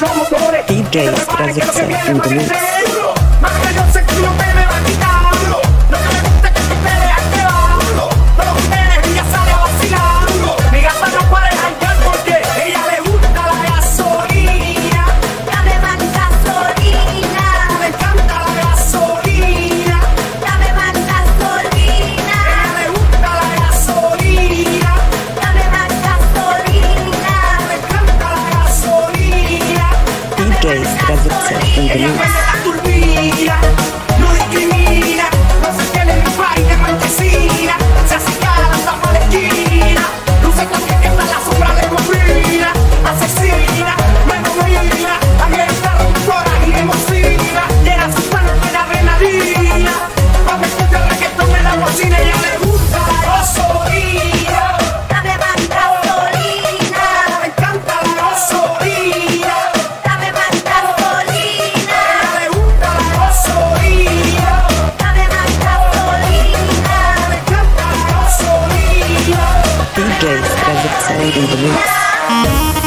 DJs Rezyksel in the mix. bastante lindo. in the mix.